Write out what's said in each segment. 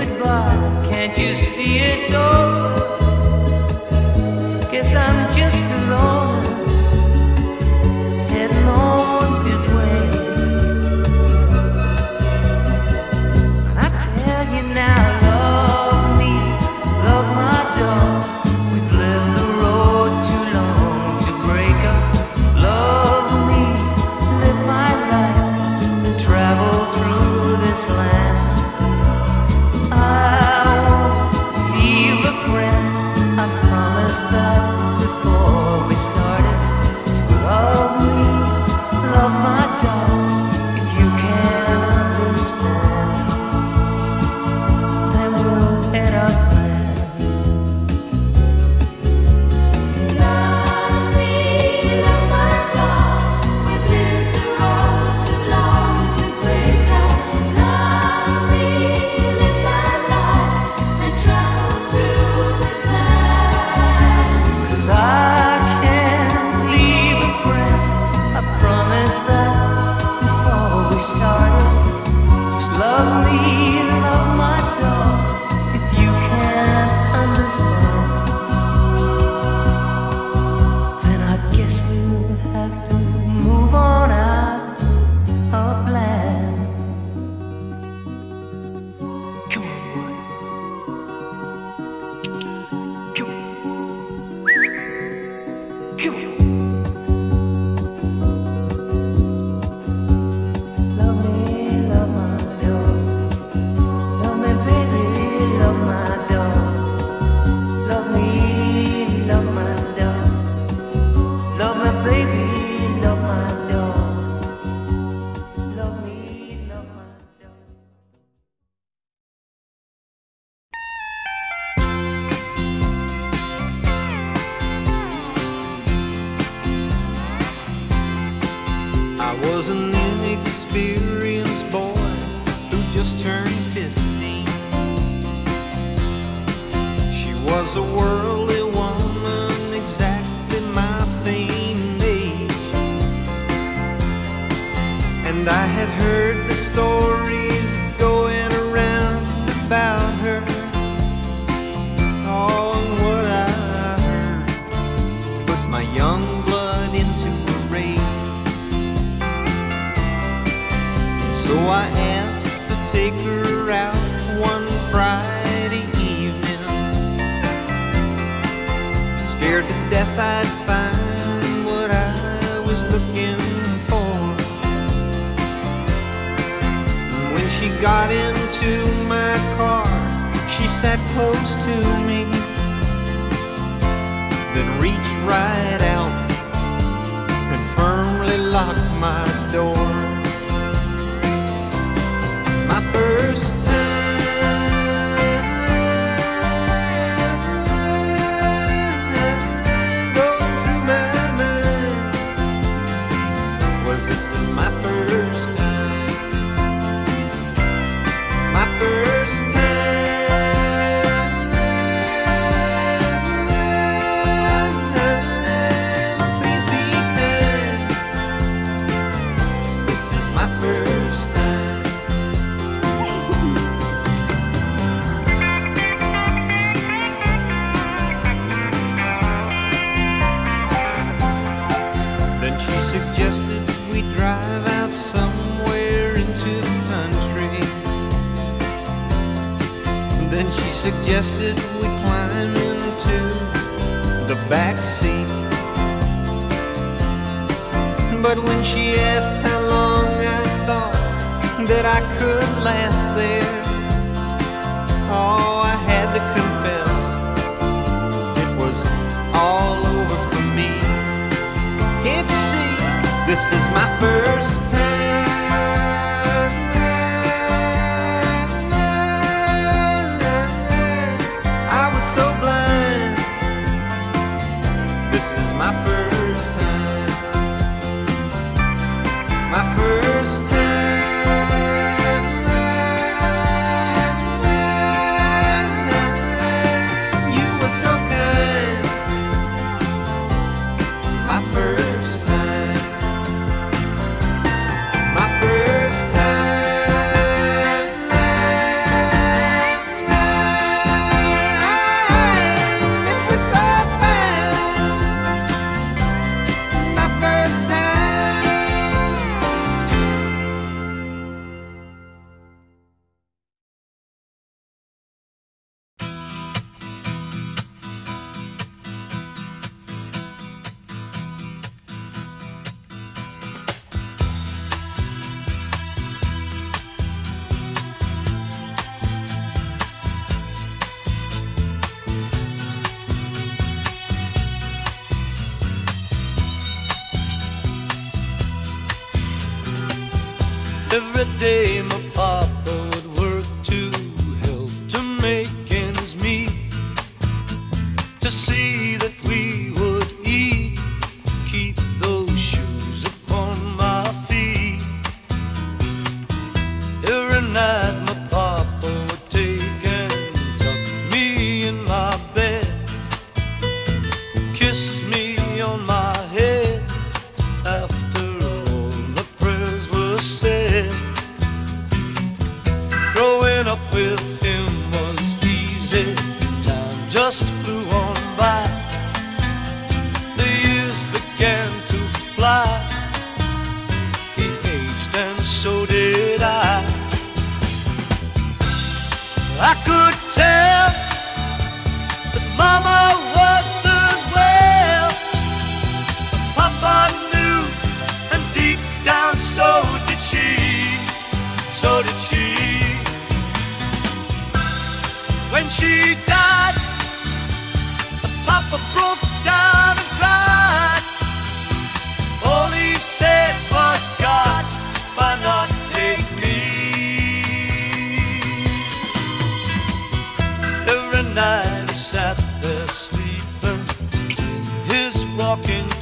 goodbye, can't you see it's over?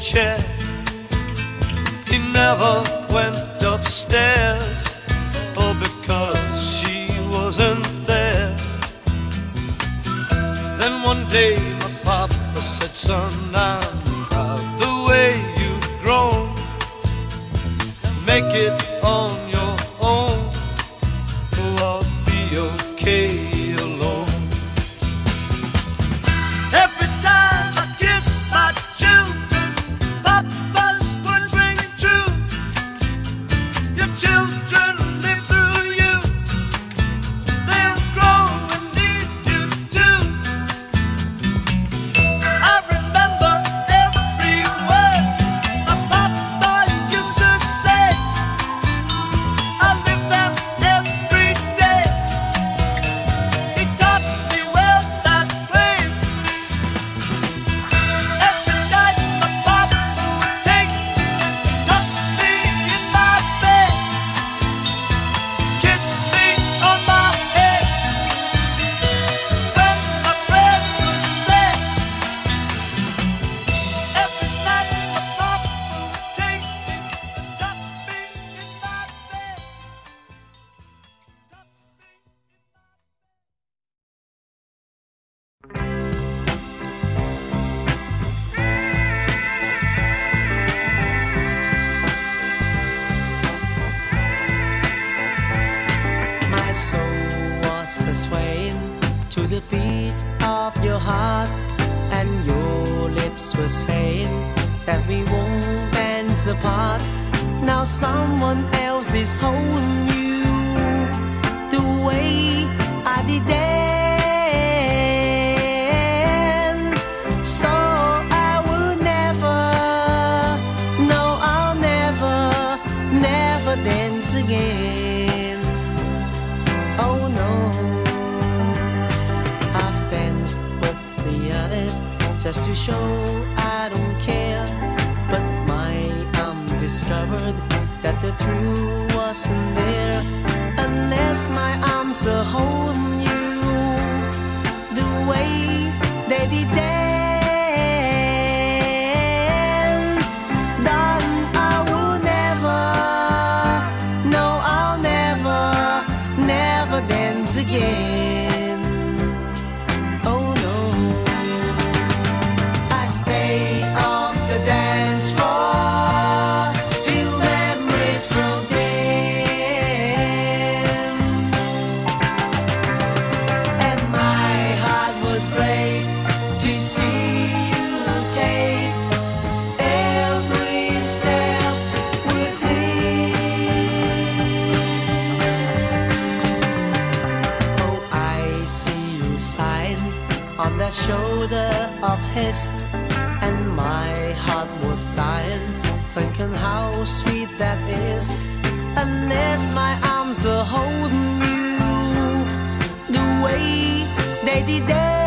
chair. He never went upstairs, oh, because she wasn't there. Then one day my papa said, Son, I'm proud the way you've grown. Make it thinking how sweet that is. Unless my arms are holding you the way they did. They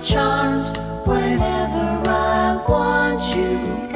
charms whenever I want you.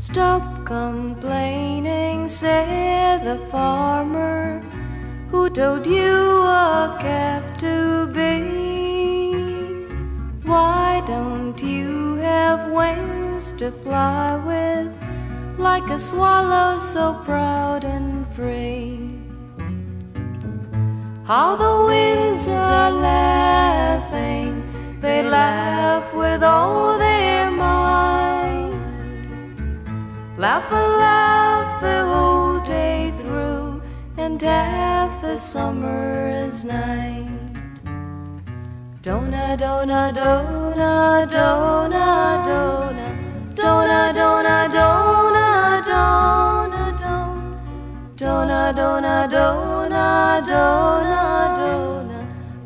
Stop complaining, said the farmer who told you a calf to be. Why don't you have wings to fly with, like a swallow so proud and free? How the winds are laughing, they laugh with all their might. Laugh and laugh the whole day through, and half the summer's night. Dona, dona, dona, dona, dona, dona, dona, dona, dona, dona, dona, dona, dona, dona,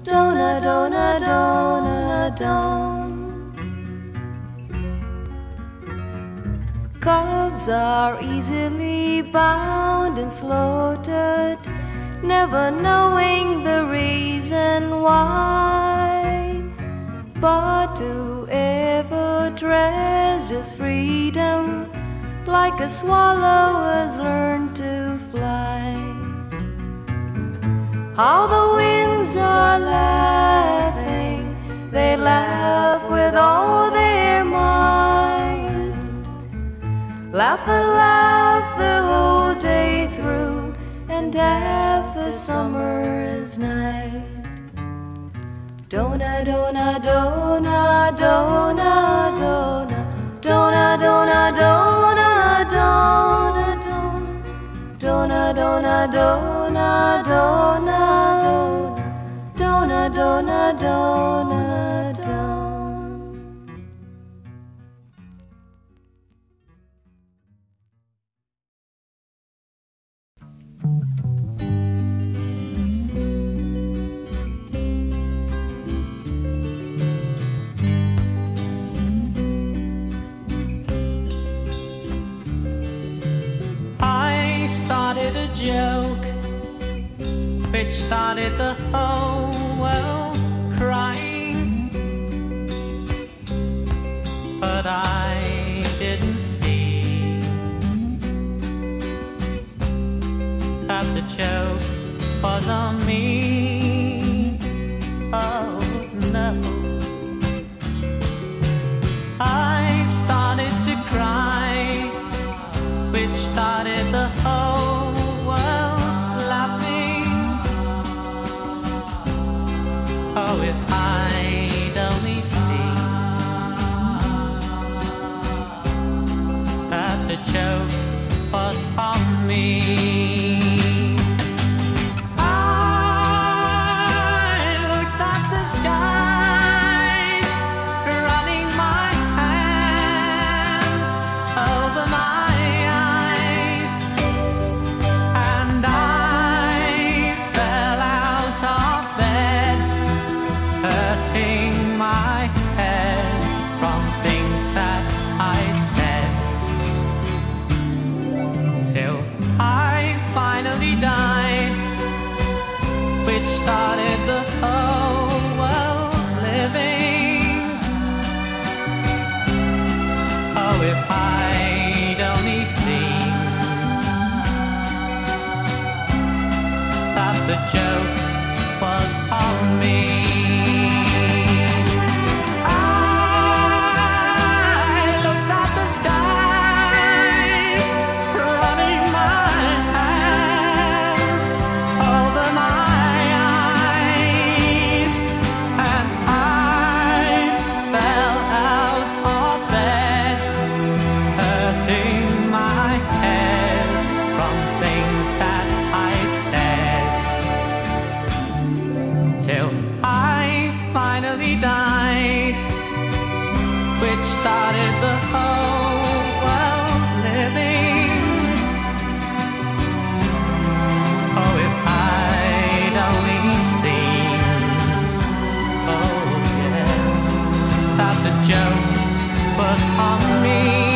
dona, dona, dona, dona. Calves are easily bound and slaughtered, never knowing the reason why. But whoever treasures freedom, like a swallow has learned to fly. How the winds are laughing, they laugh with all Laugh and laugh the whole day through, and half the summer's night. Dona, dona, dona, dona, dona, dona, dona, dona, dona, dona, dona, dona, dona, dona, dona, dona, dona, dona. Started the whole world crying. But I didn't see that the joke was on me. Oh was on me.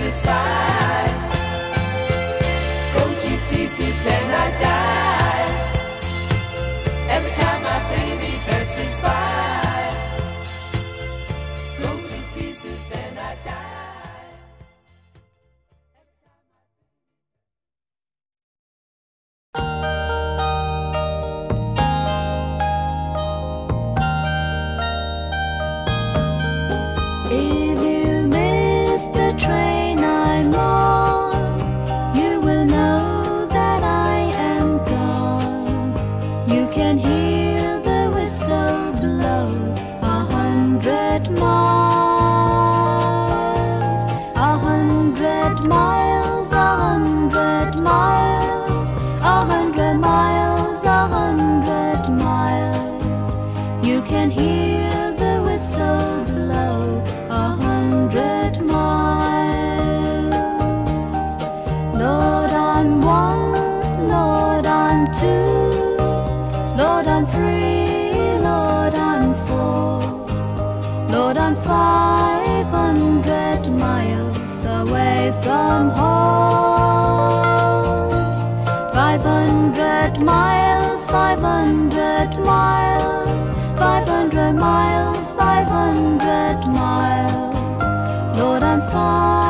Passes by. Go to pieces and I die. Miles, five hundred miles. Lord, I'm five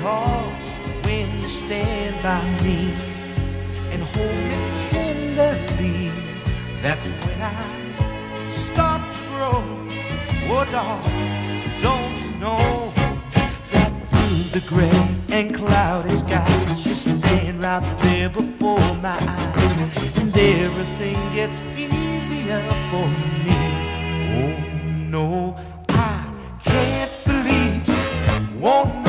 hard when you stand by me and hold me tenderly. That's when I start to grow. Oh, dog, don't you know that through the gray and cloudy skies you stand right there before my eyes, and everything gets easier for me. Oh no, I can't believe, won't.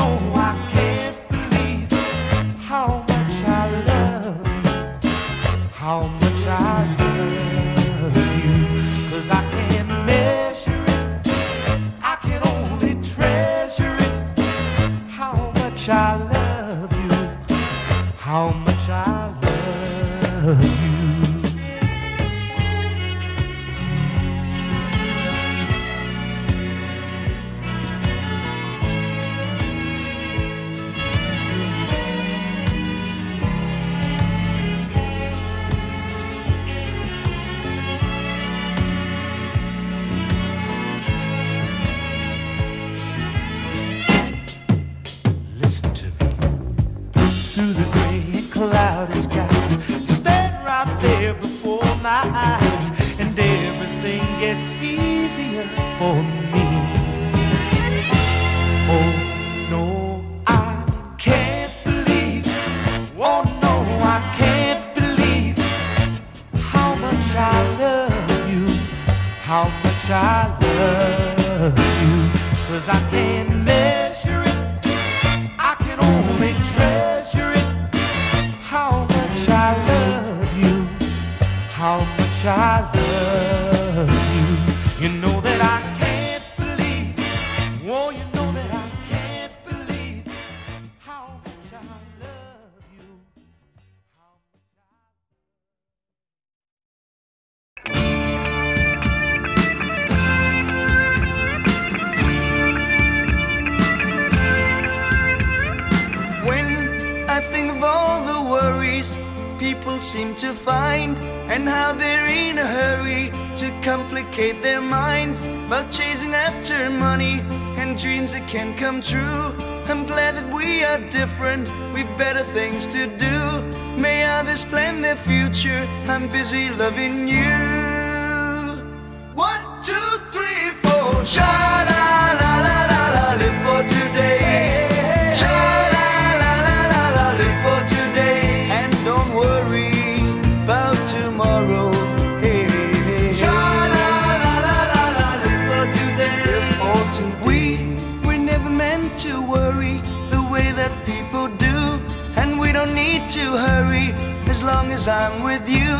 long as I'm with you.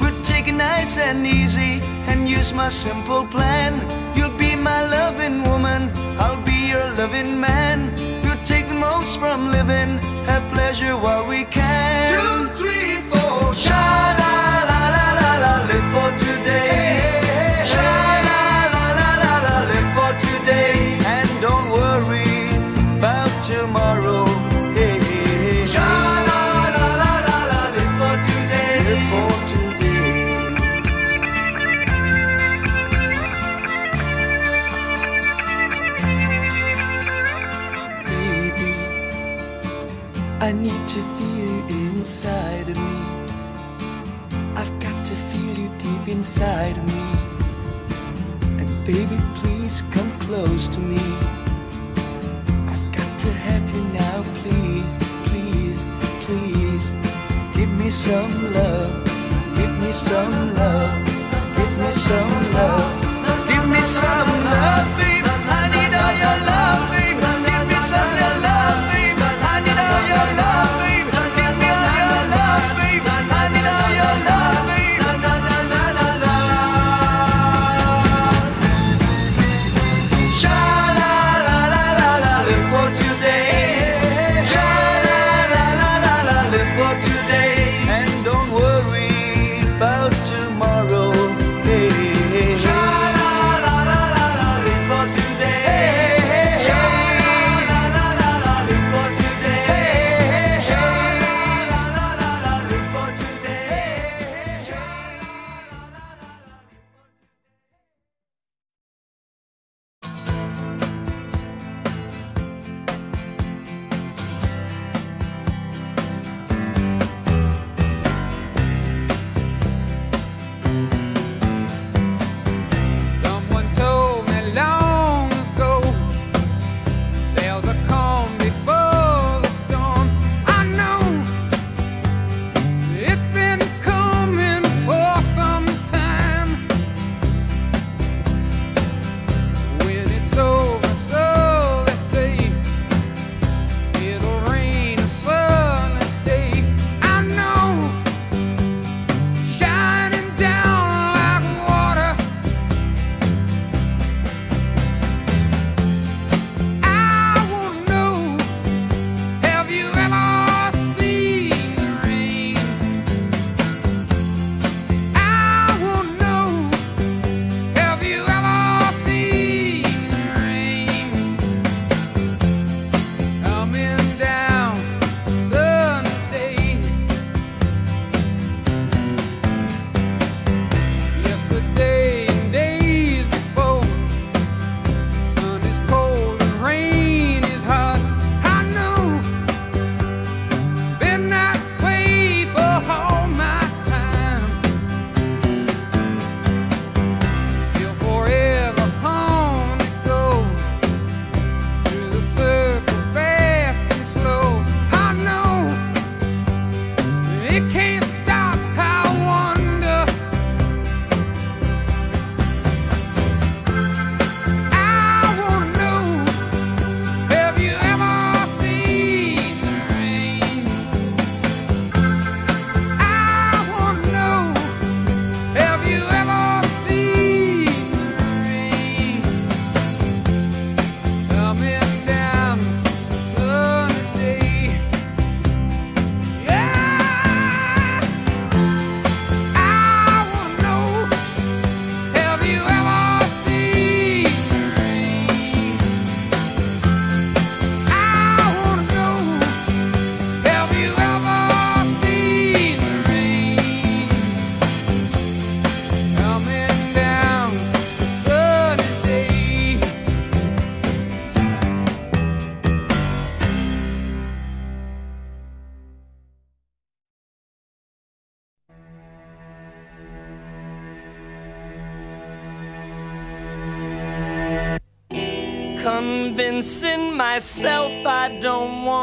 We'll take it nice and easy and use my simple plan. You'll be my loving woman, I'll be your loving man. We'll take the most from living, have pleasure while we can. Two, three, four, sha la la la la la, live for today. close to me. I've got to have you now, please, please, please. Give me some love, give me some love, give me some love, give me some love.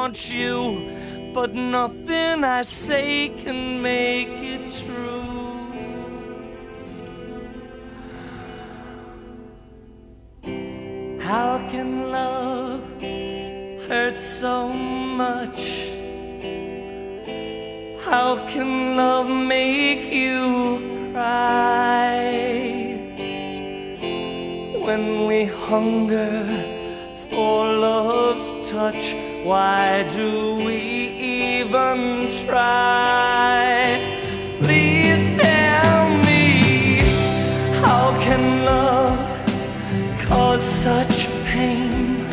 Want you, but nothing I say can make it true. How can love hurt so much? How can love make you cry? When we hunger for love's touch, why do we even try? Please tell me, how can love cause such pain?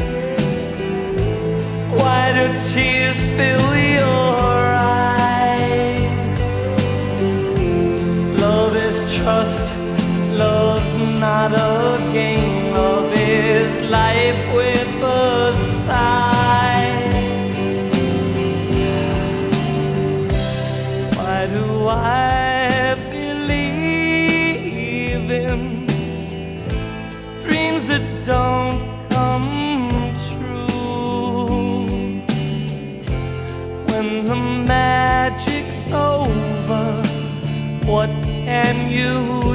Why do tears fill your eyes? Love is trust, love's not a game. Love is life what can you